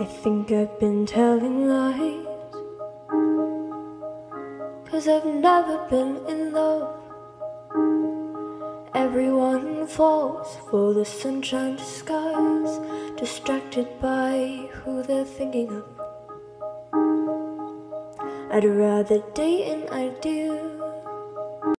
I think I've been telling lies. Cause I've never been in love. Everyone falls for the sunshine disguise, distracted by who they're thinking of. I'd rather date an ideal